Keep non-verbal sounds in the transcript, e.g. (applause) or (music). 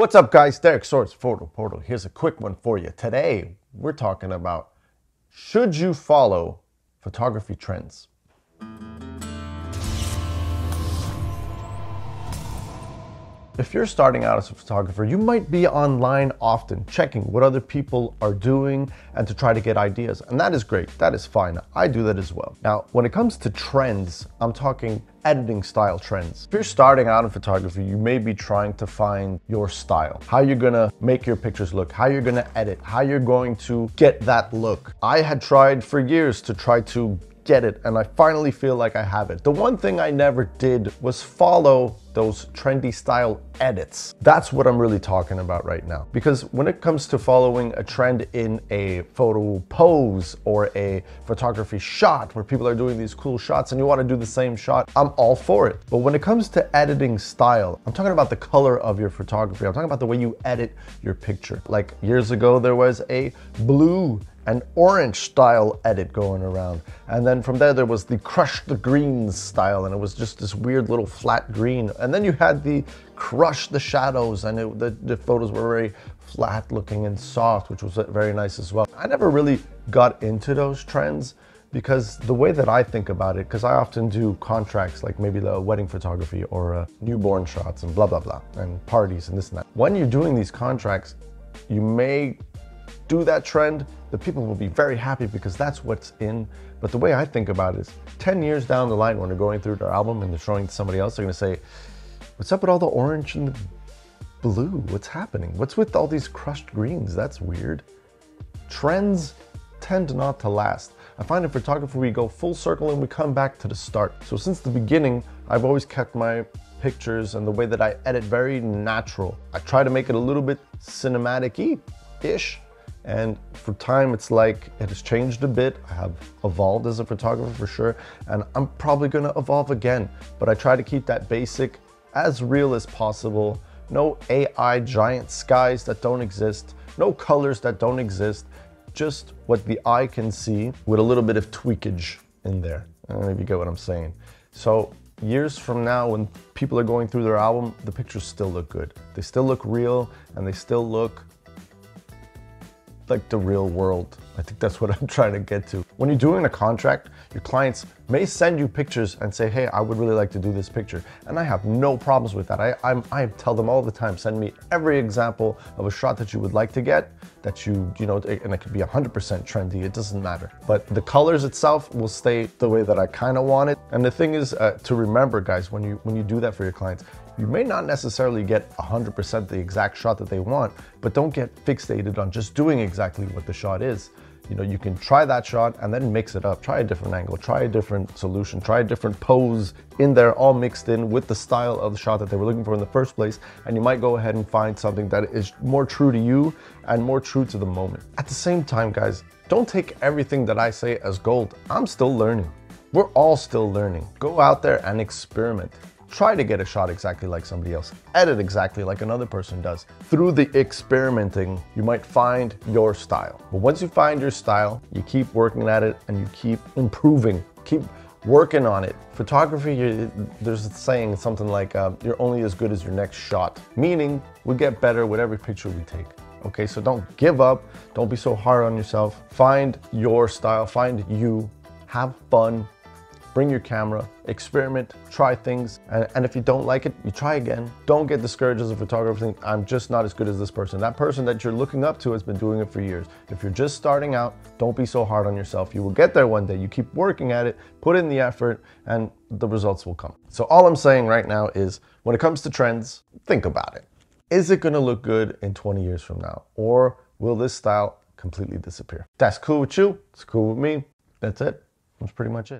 What's up guys, Derek Soares, Photo Porto. Here's a quick one for you. Today, we're talking about should you follow photography trends? If you're starting out as a photographer, you might be online often checking what other people are doing and to try to get ideas. And that is great. That is fine. I do that as well. Now, when it comes to trends, I'm talking editing style trends. If you're starting out in photography, you may be trying to find your style, how you're gonna make your pictures look, how you're gonna edit, how you're going to get that look. I had tried for years to try to get it and I finally feel like I have it. The one thing I never did was follow those trendy style edits. That's what I'm really talking about right now. Because when it comes to following a trend in a photo pose or a photography shot where people are doing these cool shots and you want to do the same shot, I'm all for it. But when it comes to editing style, I'm talking about the color of your photography. I'm talking about the way you edit your picture. Like years ago, there was a blue an orange style edit going around. And then from there, there was the crush the greens style, and it was just this weird little flat green. And then you had the crush the shadows, and it, the, the photos were very flat looking and soft, which was very nice as well. I never really got into those trends because the way that I think about it, because I often do contracts like maybe the wedding photography or uh, newborn shots and blah, blah, blah, and parties and this and that. When you're doing these contracts, you may do that trend, the people will be very happy because that's what's in. But the way I think about it is 10 years down the line when they're going through their album and they're showing to somebody else, they're gonna say, what's up with all the orange and the blue? What's happening? What's with all these crushed greens? That's weird. Trends tend not to last. I find in photography we go full circle and we come back to the start. So since the beginning, I've always kept my pictures and the way that I edit very natural. I try to make it a little bit cinematic-y-ish, and for time, it's like it has changed a bit. I have evolved as a photographer for sure, and I'm probably gonna evolve again. But I try to keep that basic as real as possible. No AI giant skies that don't exist, no colors that don't exist, just what the eye can see with a little bit of tweakage in there. I don't know if you get what I'm saying. So years from now, when people are going through their album, the pictures still look good. They still look real and they still look like the real world. I think that's what I'm (laughs) trying to get to. When you're doing a contract, your clients may send you pictures and say, hey, I would really like to do this picture. And I have no problems with that. I, I'm, I tell them all the time, send me every example of a shot that you would like to get that you, you know, and it could be 100% trendy, it doesn't matter. But the colors itself will stay the way that I kind of want it. And the thing is uh, to remember, guys, when you, when you do that for your clients, you may not necessarily get 100% the exact shot that they want, but don't get fixated on just doing exactly what the shot is. You know, you can try that shot and then mix it up. Try a different angle, try a different solution, try a different pose in there, all mixed in with the style of the shot that they were looking for in the first place. And you might go ahead and find something that is more true to you and more true to the moment. At the same time, guys, don't take everything that I say as gold. I'm still learning. We're all still learning. Go out there and experiment. Try to get a shot exactly like somebody else. Edit exactly like another person does. Through the experimenting, you might find your style. But once you find your style, you keep working at it and you keep improving. Keep working on it. Photography, there's a saying something like, uh, you're only as good as your next shot. Meaning, we get better with every picture we take. Okay, so don't give up. Don't be so hard on yourself. Find your style, find you, have fun, bring your camera, experiment, try things, and, and, if you don't like it, you try again. Don't get discouraged as a photographer think, I'm just not as good as this person. That person that you're looking up to has been doing it for years. If you're just starting out, don't be so hard on yourself. You will get there one day. You keep working at it, put in the effort, and the results will come. So all I'm saying right now is when it comes to trends, think about it. Is it gonna look good in 20 years from now? Or will this style completely disappear? That's cool with you, it's cool with me. That's it. That's pretty much it.